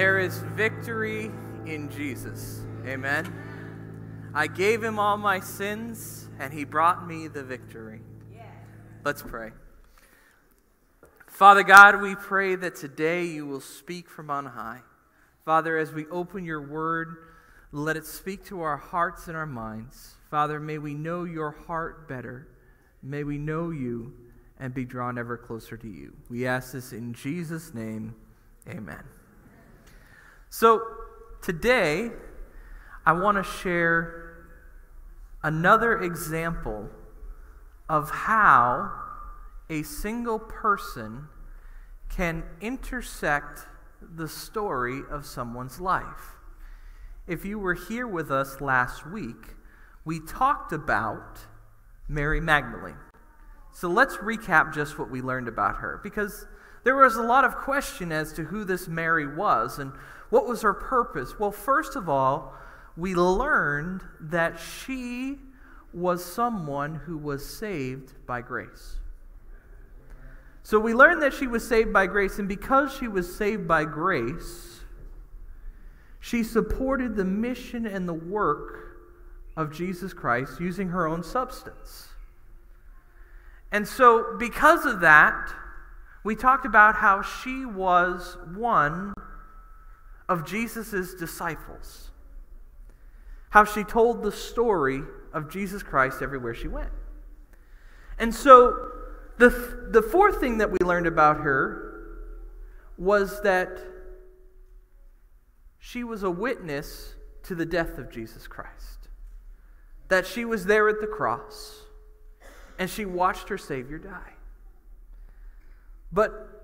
There is victory in Jesus. Amen. I gave him all my sins, and he brought me the victory. Let's pray. Father God, we pray that today you will speak from on high. Father, as we open your word, let it speak to our hearts and our minds. Father, may we know your heart better. May we know you and be drawn ever closer to you. We ask this in Jesus' name. Amen. So, today, I want to share another example of how a single person can intersect the story of someone's life. If you were here with us last week, we talked about Mary Magdalene. So let's recap just what we learned about her because there was a lot of question as to who this Mary was and what was her purpose. Well, first of all, we learned that she was someone who was saved by grace. So we learned that she was saved by grace, and because she was saved by grace, she supported the mission and the work of Jesus Christ using her own substance. And so, because of that, we talked about how she was one of Jesus' disciples, how she told the story of Jesus Christ everywhere she went. And so, the, the fourth thing that we learned about her was that she was a witness to the death of Jesus Christ, that she was there at the cross and she watched her Savior die. But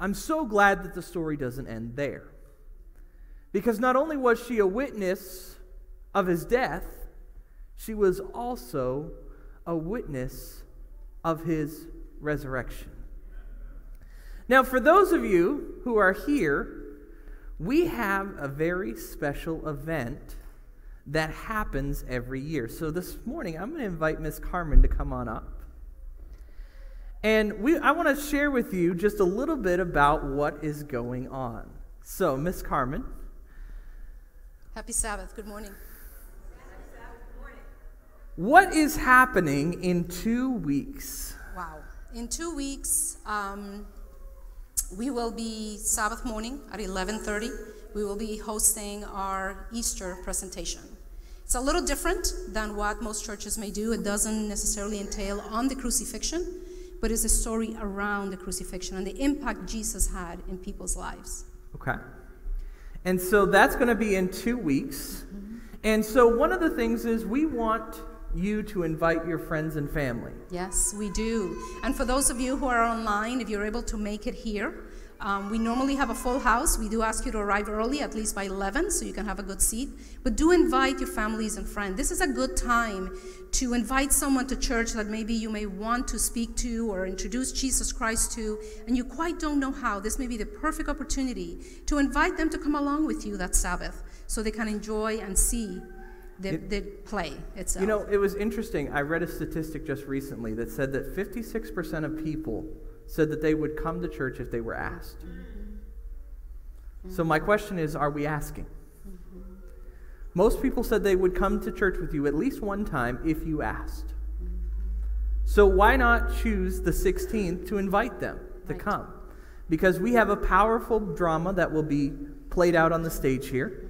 I'm so glad that the story doesn't end there. Because not only was she a witness of his death, she was also a witness of his resurrection. Now, for those of you who are here, we have a very special event that happens every year. So this morning, I'm going to invite Miss Carmen to come on up. And we, I want to share with you just a little bit about what is going on. So, Miss Carmen. Happy Sabbath. Good morning. What is happening in two weeks? Wow. In two weeks, um, we will be Sabbath morning at 11:30. We will be hosting our Easter presentation. It's a little different than what most churches may do. It doesn't necessarily entail on the crucifixion, but it's a story around the crucifixion and the impact Jesus had in people's lives. Okay. And so that's going to be in two weeks. Mm-hmm. And so one of the things is we want you to invite your friends and family. Yes, we do. And for those of you who are online, if you're able to make it here, um, we normally have a full house. We do ask you to arrive early, at least by 11, so you can have a good seat. But do invite your families and friends. This is a good time to invite someone to church that maybe you may want to speak to or introduce Jesus Christ to, and you quite don't know how. This may be the perfect opportunity to invite them to come along with you that Sabbath so they can enjoy and see the, it, the play itself. You know, it was interesting. I read a statistic just recently that said that 56% of people said that they would come to church if they were asked. Mm-hmm. So, my question is are we asking? Mm-hmm. Most people said they would come to church with you at least one time if you asked. Mm-hmm. So, why not choose the 16th to invite them to right. come? Because we have a powerful drama that will be played out on the stage here.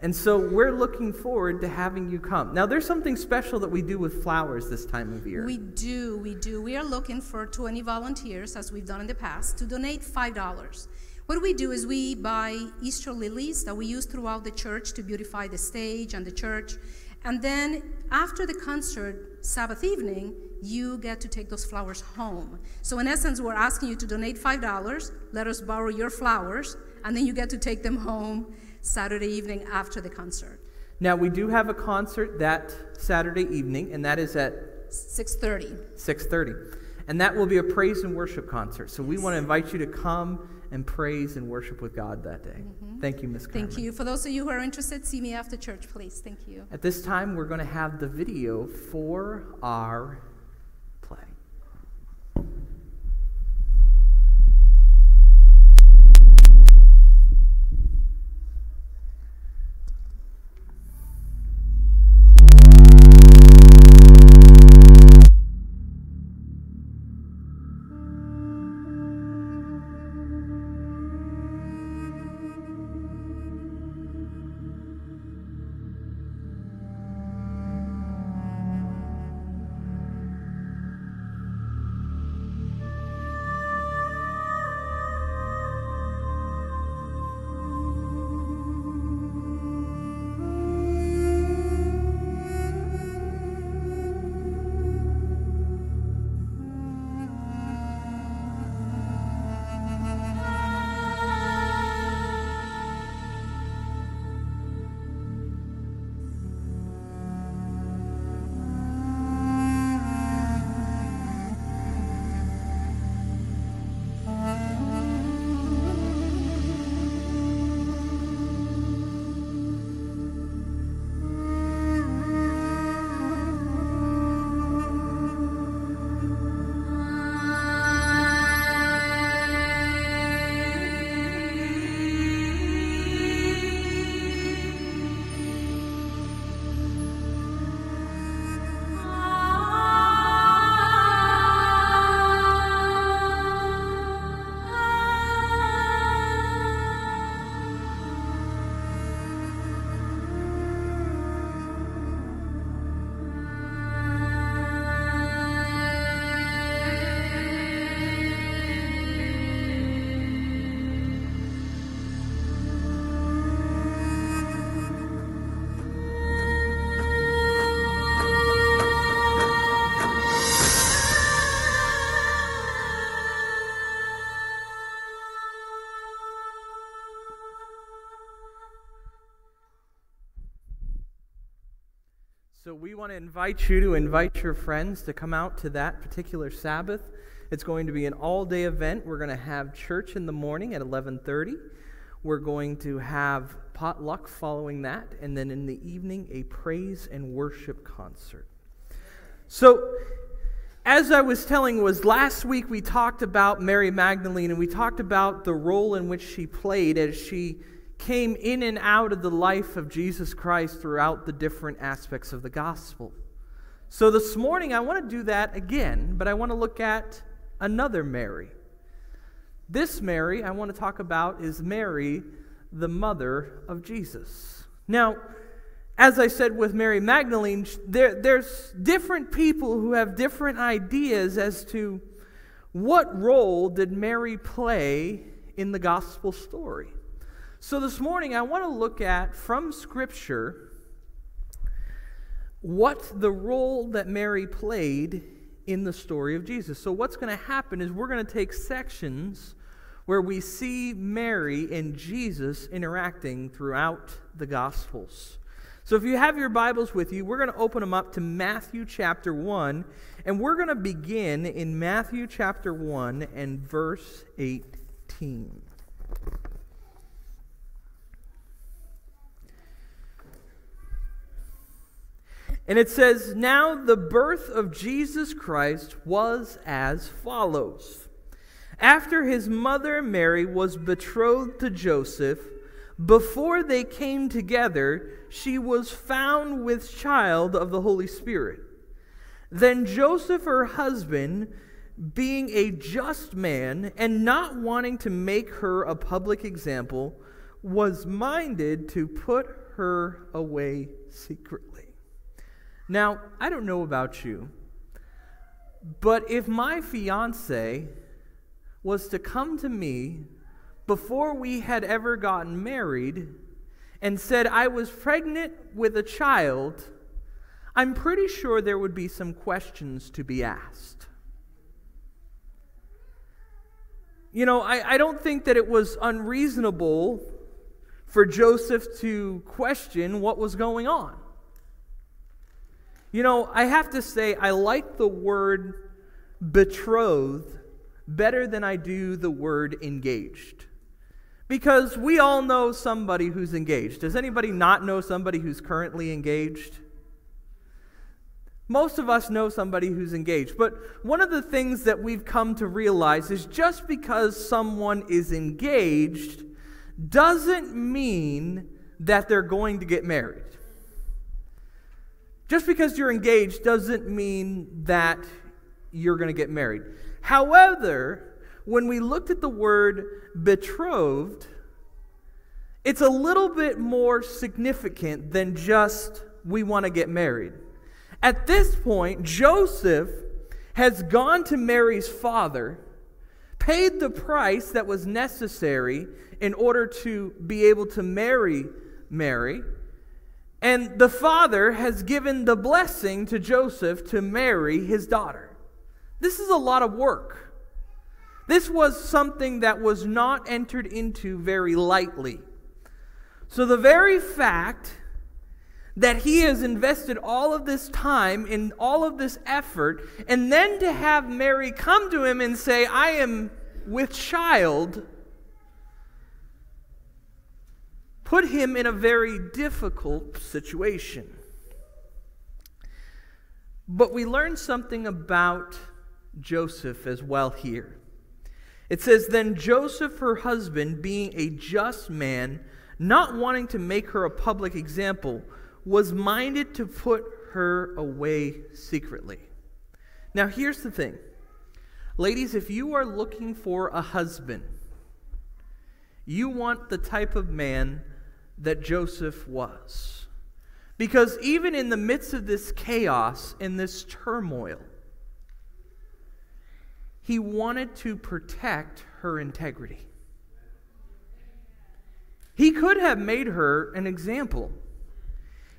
And so we're looking forward to having you come. Now, there's something special that we do with flowers this time of year. We do, we do. We are looking for 20 volunteers, as we've done in the past, to donate $5. What we do is we buy Easter lilies that we use throughout the church to beautify the stage and the church. And then after the concert, Sabbath evening, you get to take those flowers home. So, in essence, we're asking you to donate $5, let us borrow your flowers, and then you get to take them home Saturday evening after the concert. Now we do have a concert that Saturday evening, and that is at 6:30. 6:30, and that will be a praise and worship concert. So we want to invite you to come and praise and worship with God that day. Mm-hmm. Thank you, Ms. Thank you. For those of you who are interested, see me after church, please. Thank you. At this time, we're going to have the video for our So we want to invite you to invite your friends to come out to that particular Sabbath. It's going to be an all-day event. We're going to have church in the morning at 11:30. We're going to have potluck following that, and then in the evening a praise and worship concert. So as I was telling was last week we talked about Mary Magdalene and we talked about the role in which she played as she came in and out of the life of Jesus Christ throughout the different aspects of the gospel. So this morning, I want to do that again, but I want to look at another Mary. This Mary I want to talk about is Mary, the mother of Jesus. Now, as I said with Mary Magdalene, there, there's different people who have different ideas as to what role did Mary play in the gospel story. So this morning, I want to look at from Scripture what the role that Mary played in the story of Jesus. So, what's going to happen is we're going to take sections where we see Mary and Jesus interacting throughout the Gospels. So, if you have your Bibles with you, we're going to open them up to Matthew chapter 1, and we're going to begin in Matthew chapter 1 and verse 18. And it says, Now the birth of Jesus Christ was as follows. After his mother Mary was betrothed to Joseph, before they came together, she was found with child of the Holy Spirit. Then Joseph, her husband, being a just man and not wanting to make her a public example, was minded to put her away secretly. Now, I don't know about you, but if my fiance was to come to me before we had ever gotten married and said I was pregnant with a child, I'm pretty sure there would be some questions to be asked. You know, I, I don't think that it was unreasonable for Joseph to question what was going on. You know, I have to say, I like the word betrothed better than I do the word engaged. Because we all know somebody who's engaged. Does anybody not know somebody who's currently engaged? Most of us know somebody who's engaged. But one of the things that we've come to realize is just because someone is engaged doesn't mean that they're going to get married. Just because you're engaged doesn't mean that you're going to get married. However, when we looked at the word betrothed, it's a little bit more significant than just we want to get married. At this point, Joseph has gone to Mary's father, paid the price that was necessary in order to be able to marry Mary. And the father has given the blessing to Joseph to marry his daughter. This is a lot of work. This was something that was not entered into very lightly. So, the very fact that he has invested all of this time in all of this effort, and then to have Mary come to him and say, I am with child put him in a very difficult situation. But we learn something about Joseph as well here. It says, Then Joseph, her husband, being a just man, not wanting to make her a public example, was minded to put her away secretly. Now, here's the thing. Ladies, if you are looking for a husband, you want the type of man that Joseph was. Because even in the midst of this chaos in this turmoil, he wanted to protect her integrity. He could have made her an example.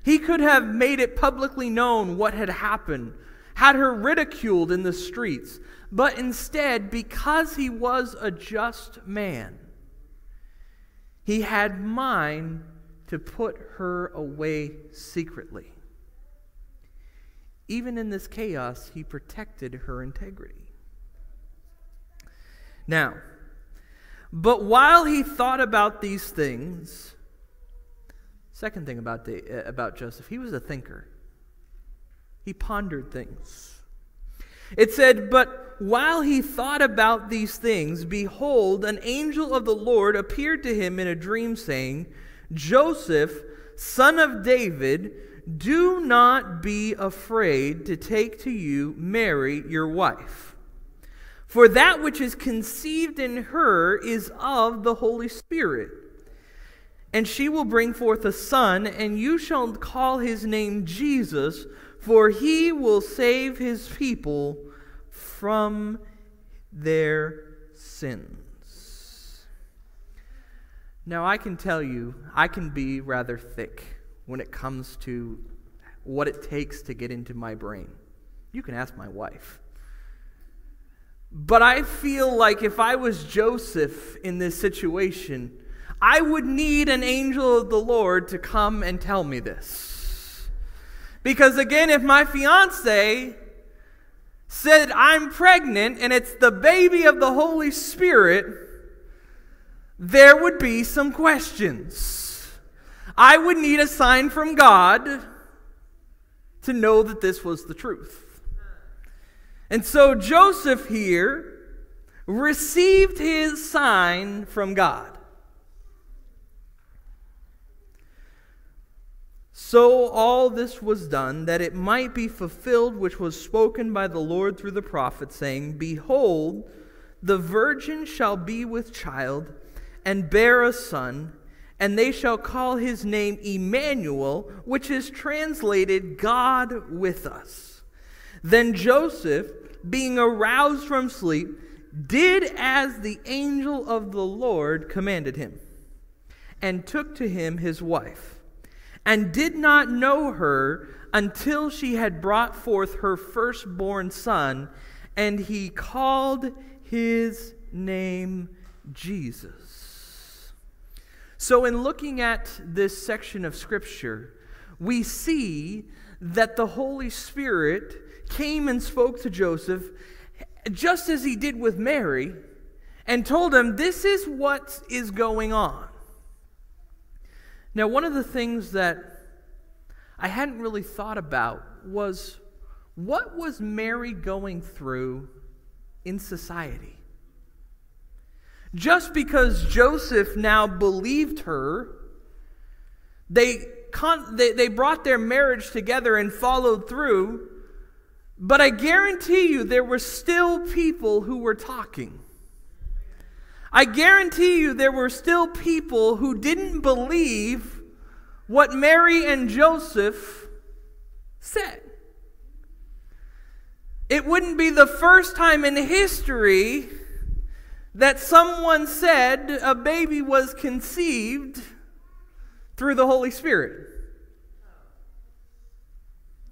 He could have made it publicly known what had happened, had her ridiculed in the streets. But instead, because he was a just man, he had mind to put her away secretly. even in this chaos, he protected her integrity. Now, but while he thought about these things, second thing about, uh, about Joseph, he was a thinker. He pondered things. It said, But while he thought about these things, behold, an angel of the Lord appeared to him in a dream, saying, Joseph, son of David, do not be afraid to take to you Mary, your wife. For that which is conceived in her is of the Holy Spirit. And she will bring forth a son, and you shall call his name Jesus for he will save his people from their sins. Now, I can tell you, I can be rather thick when it comes to what it takes to get into my brain. You can ask my wife. But I feel like if I was Joseph in this situation, I would need an angel of the Lord to come and tell me this. Because again, if my fiance said, I'm pregnant and it's the baby of the Holy Spirit, there would be some questions. I would need a sign from God to know that this was the truth. And so Joseph here received his sign from God. So all this was done that it might be fulfilled which was spoken by the Lord through the prophet, saying, Behold, the virgin shall be with child and bear a son, and they shall call his name Emmanuel, which is translated God with us. Then Joseph, being aroused from sleep, did as the angel of the Lord commanded him, and took to him his wife and did not know her until she had brought forth her firstborn son, and he called his name Jesus. So, in looking at this section of Scripture, we see that the Holy Spirit came and spoke to Joseph just as he did with Mary and told him, This is what is going on. Now, one of the things that I hadn't really thought about was what was Mary going through in society? Just because Joseph now believed her, they, they, they brought their marriage together and followed through, but I guarantee you there were still people who were talking. I guarantee you there were still people who didn't believe what Mary and Joseph said. It wouldn't be the first time in history that someone said a baby was conceived through the Holy Spirit.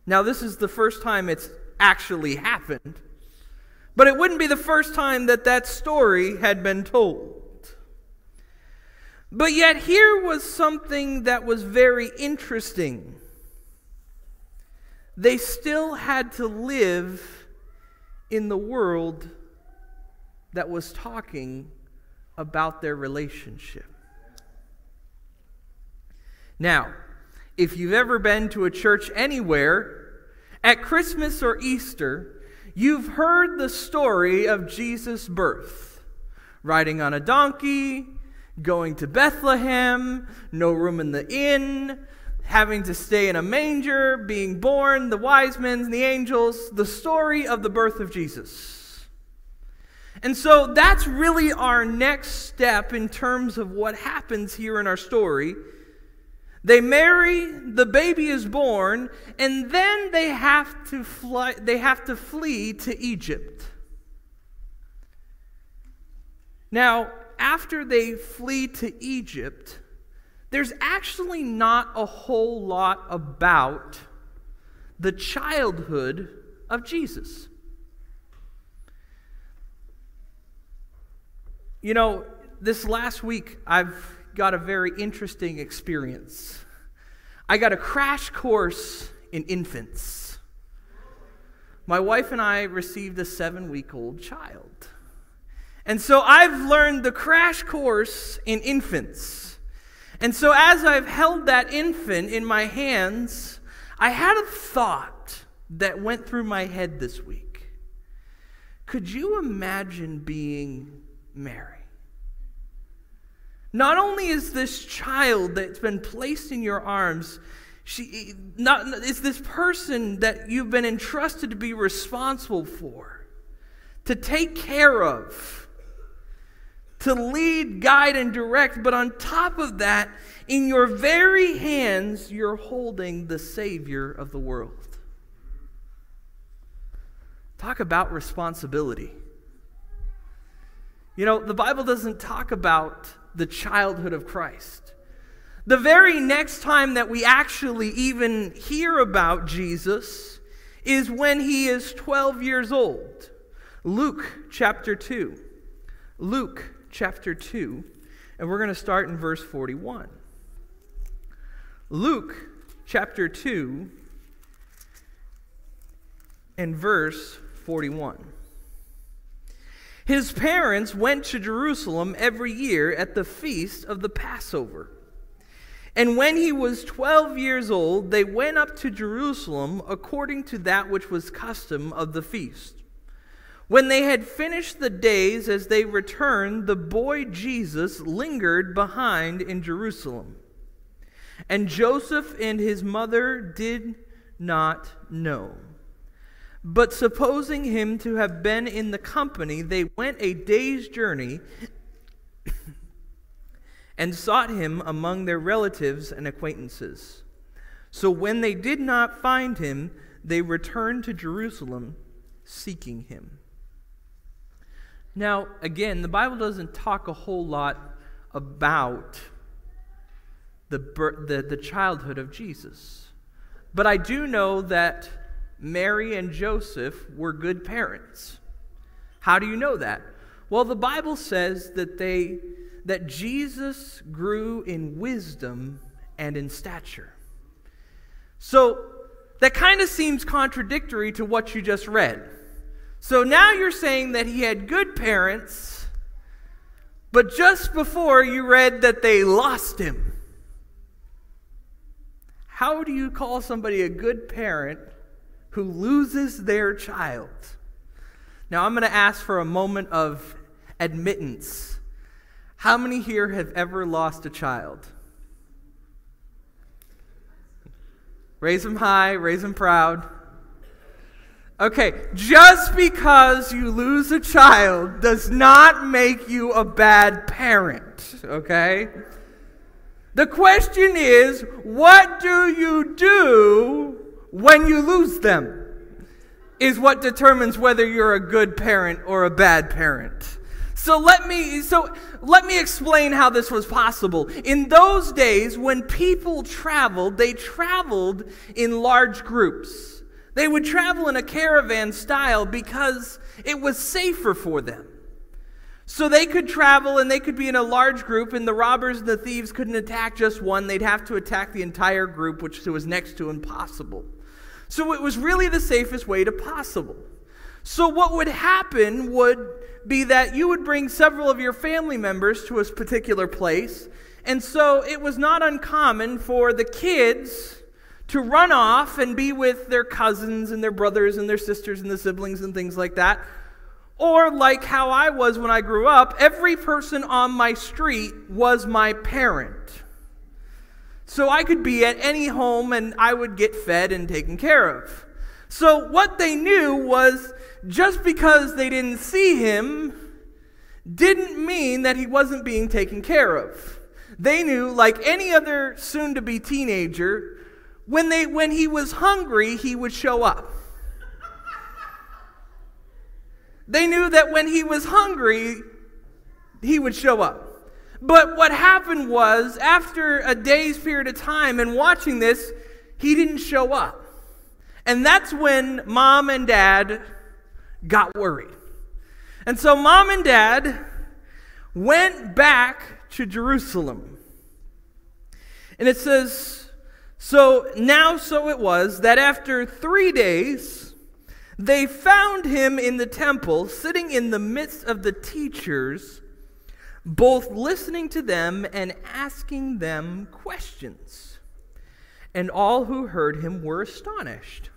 Now, this is the first time it's actually happened. But it wouldn't be the first time that that story had been told. But yet, here was something that was very interesting. They still had to live in the world that was talking about their relationship. Now, if you've ever been to a church anywhere, at Christmas or Easter, You've heard the story of Jesus' birth riding on a donkey, going to Bethlehem, no room in the inn, having to stay in a manger, being born, the wise men the angels, the story of the birth of Jesus. And so that's really our next step in terms of what happens here in our story they marry, the baby is born, and then they have to fly, they have to flee to Egypt. Now, after they flee to Egypt, there's actually not a whole lot about the childhood of Jesus. You know, this last week I've got a very interesting experience. I got a crash course in infants. my wife and I received a seven week old child. And so I've learned the crash course in infants. And so as I've held that infant in my hands, I had a thought that went through my head this week. Could you imagine being Mary? Not only is this child that's been placed in your arms, she not is this person that you've been entrusted to be responsible for, to take care of to lead, guide, and direct. But on top of that, in your very hands, you're holding the Savior of the world. Talk about responsibility. You know, the Bible doesn't talk about the childhood of Christ. The very next time that we actually even hear about Jesus is when he is 12 years old. Luke chapter 2. Luke chapter 2, and we're going to start in verse 41. Luke chapter 2 and verse 41. His parents went to Jerusalem every year at the feast of the Passover. And when he was 12 years old, they went up to Jerusalem according to that which was custom of the feast. When they had finished the days as they returned, the boy Jesus lingered behind in Jerusalem. And Joseph and his mother did not know. But supposing him to have been in the company, they went a day's journey and sought him among their relatives and acquaintances. So when they did not find him, they returned to Jerusalem seeking him. Now, again, the Bible doesn't talk a whole lot about the, the, the childhood of Jesus. But I do know that Mary and Joseph were good parents. How do you know that? Well, the Bible says that they that Jesus grew in wisdom and in stature. So that kind of seems contradictory to what you just read. So now you're saying that he had good parents, but just before you read that they lost him. How do you call somebody a good parent who loses their child? Now I'm going to ask for a moment of admittance. How many here have ever lost a child? Raise them high, raise them proud. Okay, just because you lose a child does not make you a bad parent, okay? The question is, what do you do when you lose them? Is what determines whether you're a good parent or a bad parent. So let me so let me explain how this was possible. In those days when people traveled, they traveled in large groups. They would travel in a caravan style because it was safer for them. So they could travel and they could be in a large group, and the robbers and the thieves couldn't attack just one. They'd have to attack the entire group, which was next to impossible. So it was really the safest way to possible. So what would happen would be that you would bring several of your family members to a particular place, and so it was not uncommon for the kids to run off and be with their cousins and their brothers and their sisters and the siblings and things like that. Or, like how I was when I grew up, every person on my street was my parent. So I could be at any home and I would get fed and taken care of. So, what they knew was just because they didn't see him didn't mean that he wasn't being taken care of. They knew, like any other soon to be teenager, when, they, when he was hungry, he would show up. They knew that when he was hungry, he would show up. But what happened was, after a day's period of time and watching this, he didn't show up. And that's when mom and dad got worried. And so mom and dad went back to Jerusalem. And it says, so now, so it was that after three days, They found him in the temple, sitting in the midst of the teachers, both listening to them and asking them questions. And all who heard him were astonished,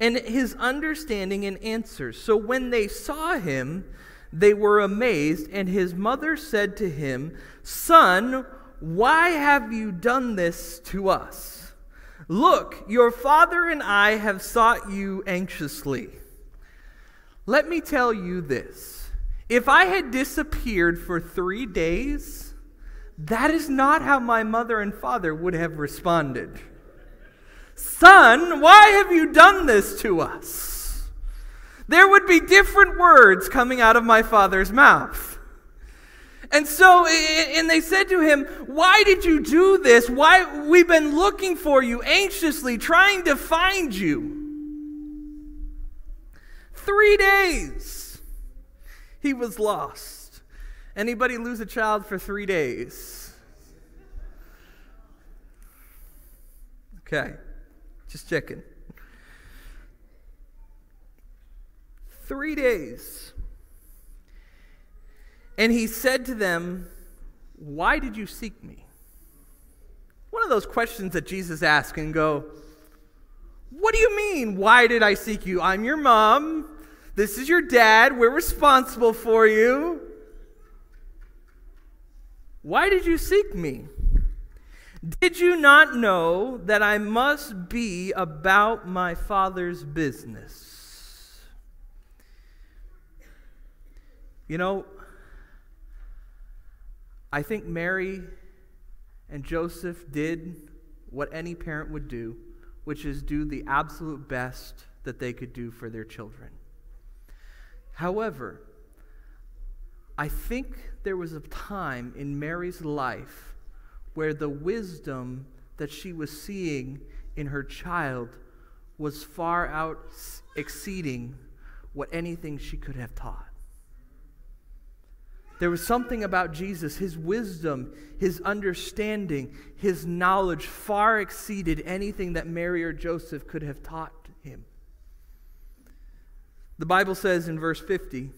and his understanding and answers. So when they saw him, they were amazed, and his mother said to him, Son, why have you done this to us? Look, your father and I have sought you anxiously. Let me tell you this if I had disappeared for three days, that is not how my mother and father would have responded. Son, why have you done this to us? There would be different words coming out of my father's mouth. And so, and they said to him, Why did you do this? Why? We've been looking for you anxiously, trying to find you. Three days he was lost. Anybody lose a child for three days? Okay, just checking. Three days. And he said to them, Why did you seek me? One of those questions that Jesus asks and go, What do you mean, why did I seek you? I'm your mom. This is your dad. We're responsible for you. Why did you seek me? Did you not know that I must be about my father's business? You know, I think Mary and Joseph did what any parent would do, which is do the absolute best that they could do for their children. However, I think there was a time in Mary's life where the wisdom that she was seeing in her child was far out exceeding what anything she could have taught. There was something about Jesus, his wisdom, his understanding, his knowledge far exceeded anything that Mary or Joseph could have taught. The Bible says in verse 50,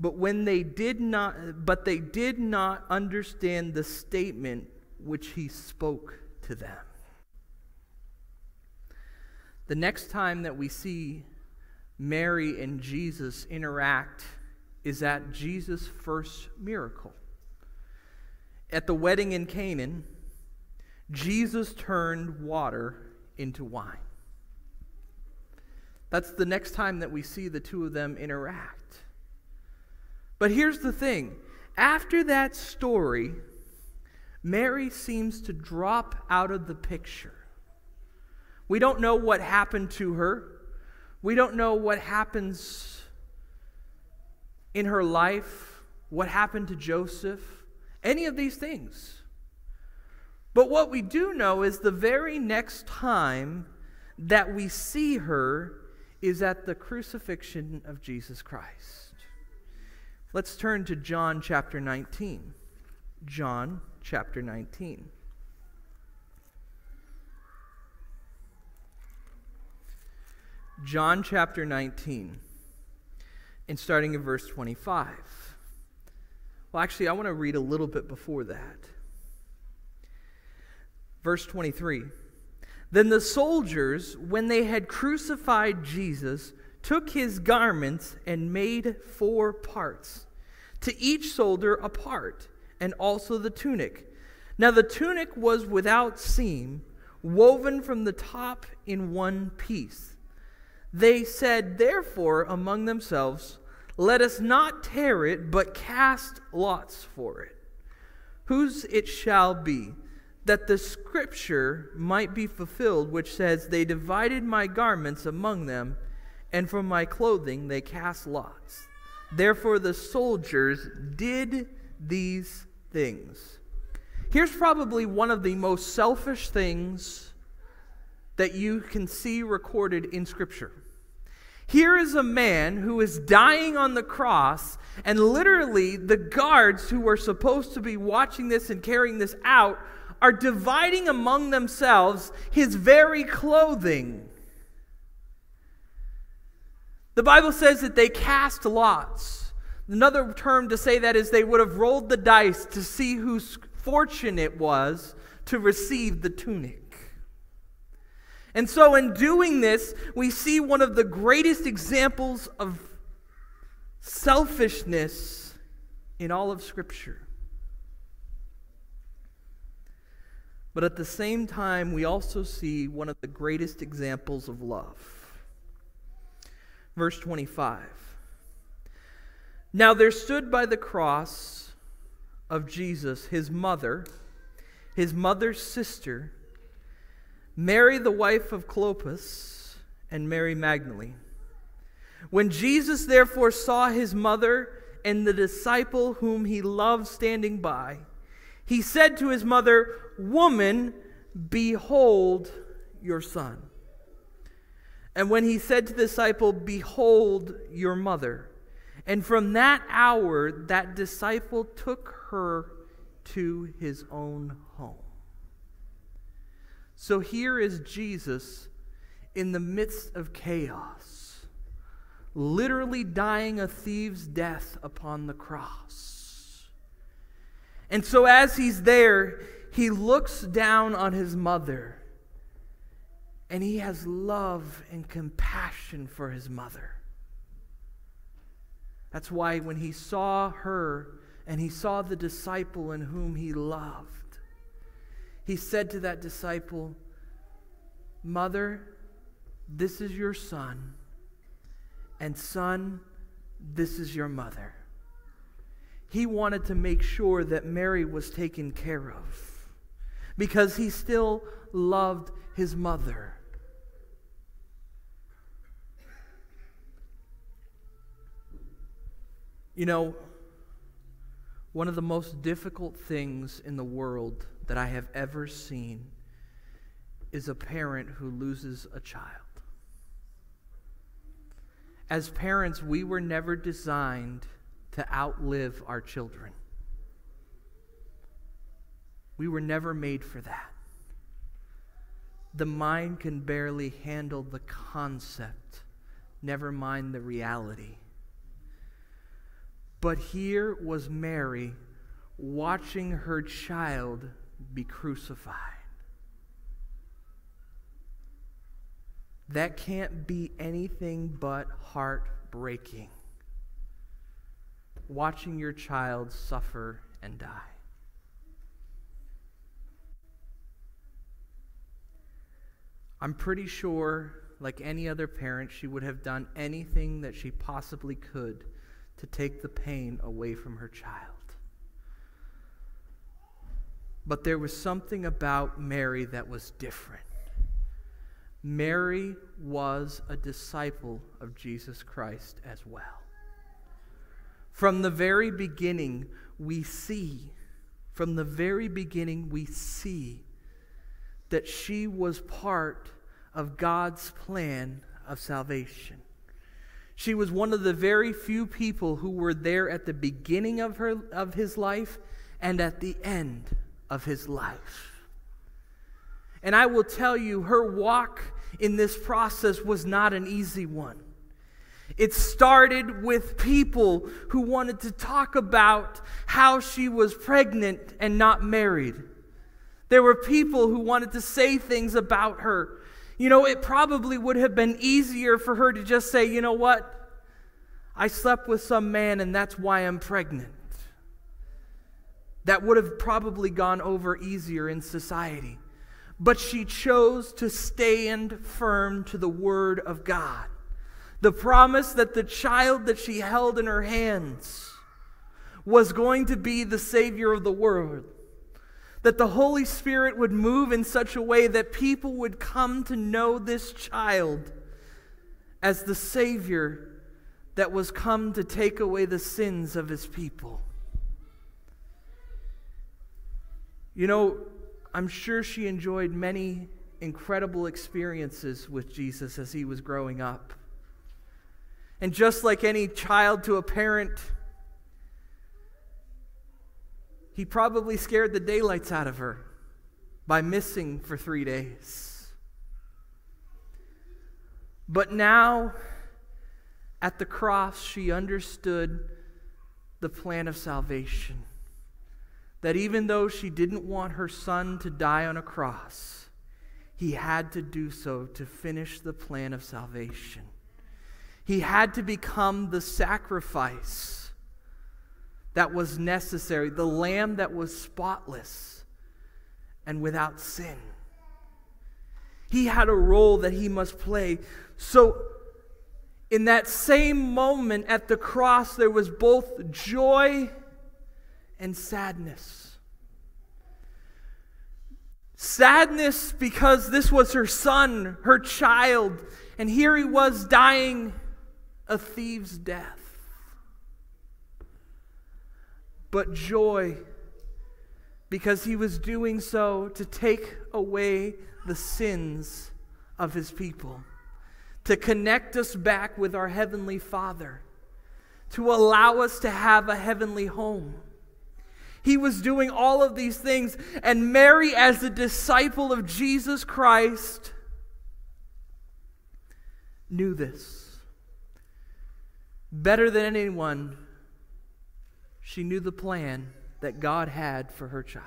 but when they did not but they did not understand the statement which he spoke to them. The next time that we see Mary and Jesus interact is at Jesus' first miracle. At the wedding in Canaan, Jesus turned water into wine. That's the next time that we see the two of them interact. But here's the thing after that story, Mary seems to drop out of the picture. We don't know what happened to her. We don't know what happens in her life, what happened to Joseph, any of these things. But what we do know is the very next time that we see her is at the crucifixion of Jesus Christ. Let's turn to John chapter 19. John chapter 19. John chapter 19 and starting in verse 25. Well, actually, I want to read a little bit before that. Verse 23 Then the soldiers, when they had crucified Jesus, took his garments and made four parts, to each soldier a part, and also the tunic. Now the tunic was without seam, woven from the top in one piece. They said, therefore, among themselves, Let us not tear it, but cast lots for it. Whose it shall be, that the scripture might be fulfilled, which says, They divided my garments among them, and from my clothing they cast lots. Therefore the soldiers did these things. Here's probably one of the most selfish things that you can see recorded in Scripture. Here is a man who is dying on the cross, and literally the guards who were supposed to be watching this and carrying this out are dividing among themselves his very clothing. The Bible says that they cast lots. Another term to say that is they would have rolled the dice to see whose fortune it was to receive the tunic. And so, in doing this, we see one of the greatest examples of selfishness in all of Scripture. But at the same time, we also see one of the greatest examples of love. Verse 25. Now there stood by the cross of Jesus his mother, his mother's sister, Mary, the wife of Clopas, and Mary Magdalene. When Jesus therefore saw his mother and the disciple whom he loved standing by, he said to his mother, Woman, behold your son. And when he said to the disciple, Behold your mother. And from that hour, that disciple took her to his own home. So here is Jesus in the midst of chaos, literally dying a thief's death upon the cross. And so as he's there, he looks down on his mother and he has love and compassion for his mother. That's why when he saw her and he saw the disciple in whom he loved, he said to that disciple, Mother, this is your son, and son, this is your mother. He wanted to make sure that Mary was taken care of because he still loved his mother. You know, one of the most difficult things in the world that I have ever seen is a parent who loses a child. As parents, we were never designed to outlive our children. We were never made for that. The mind can barely handle the concept, never mind the reality. But here was Mary watching her child be crucified. That can't be anything but heartbreaking. Watching your child suffer and die. I'm pretty sure, like any other parent, she would have done anything that she possibly could to take the pain away from her child. But there was something about Mary that was different. Mary was a disciple of Jesus Christ as well. From the very beginning, we see, from the very beginning, we see that she was part of God's plan of salvation. She was one of the very few people who were there at the beginning of, her, of his life and at the end of his life. And I will tell you, her walk in this process was not an easy one. It started with people who wanted to talk about how she was pregnant and not married. There were people who wanted to say things about her. You know, it probably would have been easier for her to just say, you know what? I slept with some man and that's why I'm pregnant that would have probably gone over easier in society. But she chose to stand firm to the Word of God. The promise that the child that she held in her hands was going to be the Savior of the world. That the Holy Spirit would move in such a way that people would come to know this child as the Savior that was come to take away the sins of his people. You know, I'm sure she enjoyed many incredible experiences with Jesus as he was growing up. And just like any child to a parent, he probably scared the daylights out of her by missing for three days. But now, At the cross, she understood the plan of salvation. That even though she didn't want her son to die on a cross, he had to do so to finish the plan of salvation. He had to become the sacrifice that was necessary, the lamb that was spotless and without sin. He had a role that he must play. So, in that same moment at the cross, there was both joy and sadness. Sadness because this was her son, her child, and here he was dying a thief's death. But joy because he was doing so to take away the sins of his people to connect us back with our Heavenly Father, to allow us to have a heavenly home. He was doing all of these things, and Mary, as a disciple of Jesus Christ, knew this. Better than anyone, she knew the plan that God had for her child.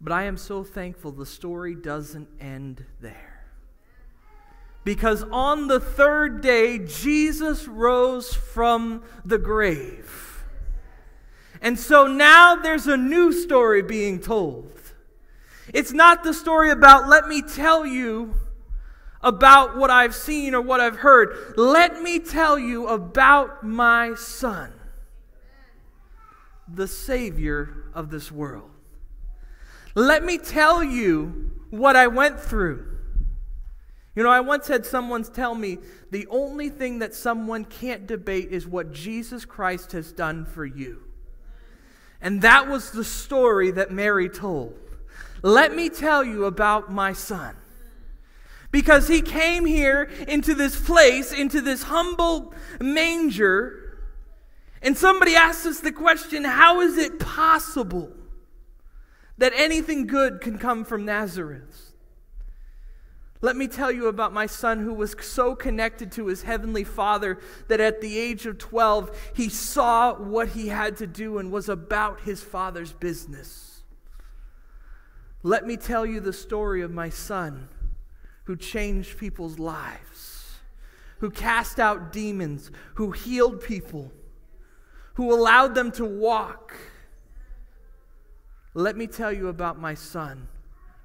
But I am so thankful the story doesn't end there. Because on the third day, Jesus rose from the grave. And so now there's a new story being told. It's not the story about, let me tell you about what I've seen or what I've heard. Let me tell you about my son, the Savior of this world. Let me tell you what I went through. You know, I once had someone tell me the only thing that someone can't debate is what Jesus Christ has done for you. And that was the story that Mary told. Let me tell you about my son. Because he came here into this place, into this humble manger, and somebody asked us the question how is it possible that anything good can come from Nazareth. Let me tell you about my son who was so connected to his heavenly father that at the age of 12, he saw what he had to do and was about his father's business. Let me tell you the story of my son who changed people's lives, who cast out demons, who healed people, who allowed them to walk let me tell you about my son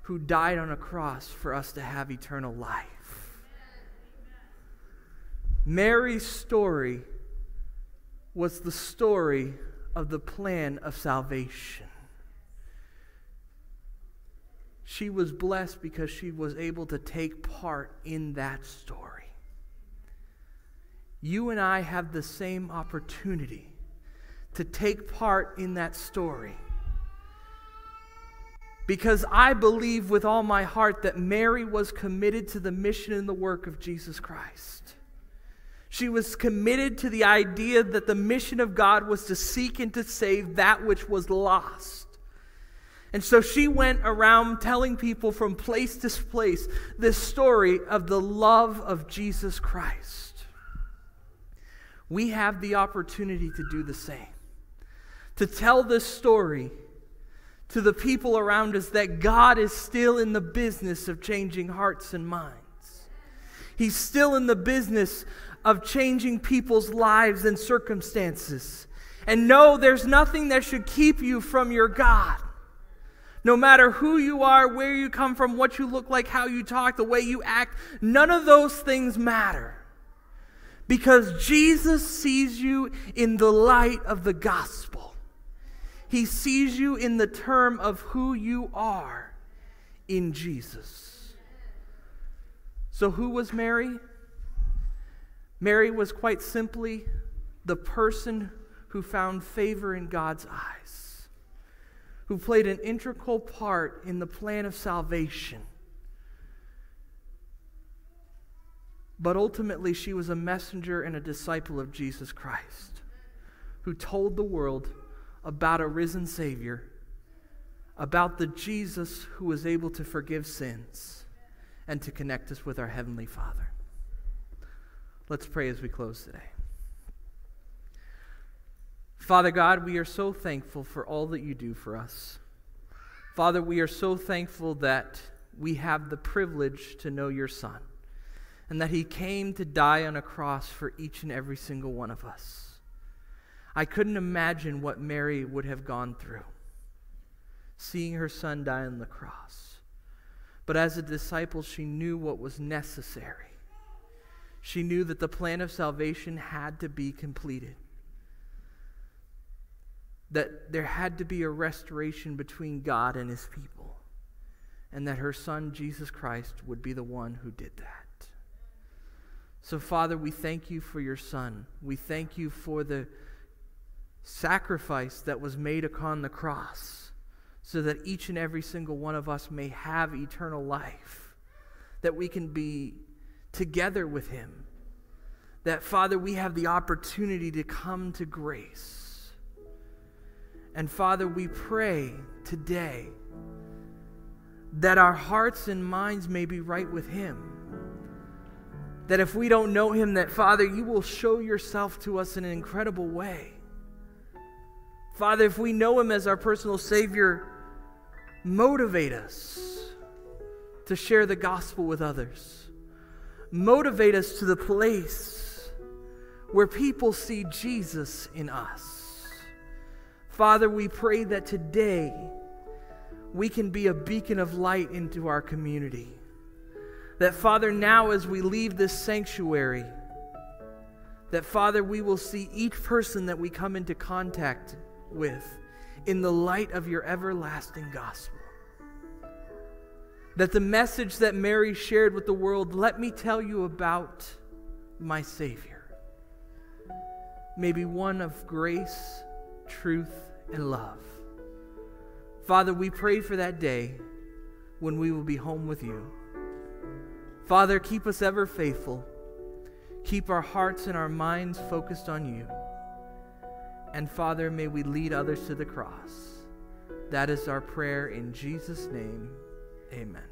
who died on a cross for us to have eternal life. Mary's story was the story of the plan of salvation. She was blessed because she was able to take part in that story. You and I have the same opportunity to take part in that story because I believe with all my heart that Mary was committed to the mission and the work of Jesus Christ. She was committed to the idea that the mission of God was to seek and to save that which was lost. And so she went around telling people from place to place this story of the love of Jesus Christ. We have the opportunity to do the same, to tell this story to the people around us that God is still in the business of changing hearts and minds. He's still in the business of changing people's lives and circumstances. And no, there's nothing that should keep you from your God. No matter who you are, where you come from, what you look like, how you talk, the way you act, none of those things matter. Because Jesus sees you in the light of the gospel. He sees you in the term of who you are in Jesus. So, who was Mary? Mary was quite simply the person who found favor in God's eyes, who played an integral part in the plan of salvation. But ultimately, she was a messenger and a disciple of Jesus Christ, who told the world about a risen Savior, about the Jesus who was able to forgive sins, and to connect us with our Heavenly Father. Let's pray as we close today. Father God, we are so thankful for all that you do for us. Father, we are so thankful that we have the privilege to know your Son and that he came to die on a cross for each and every single one of us. I couldn't imagine what Mary would have gone through seeing her son die on the cross. But as a disciple, she knew what was necessary. She knew that the plan of salvation had to be completed that there had to be a restoration between God and his people, and that her son, Jesus Christ, would be the one who did that. So, Father, we thank you for your son. We thank you for the sacrifice that was made upon the cross so that each and every single one of us may have eternal life, that we can be together with him. That, Father, we have the opportunity to come to grace and Father, we pray today that our hearts and minds may be right with Him. That if we don't know Him, that Father, you will show yourself to us in an incredible way. Father, if we know Him as our personal Savior, motivate us to share the gospel with others. Motivate us to the place where people see Jesus in us. Father, we pray that today we can be a beacon of light into our community. That, Father, now as we leave this sanctuary, that, Father, we will see each person that we come into contact with in the light of your everlasting gospel. That the message that Mary shared with the world, let me tell you about my Savior, may be one of grace, truth, and love. Father, we pray for that day when we will be home with you. Father, keep us ever faithful. Keep our hearts and our minds focused on you. And Father, may we lead others to the cross. That is our prayer in Jesus' name. Amen.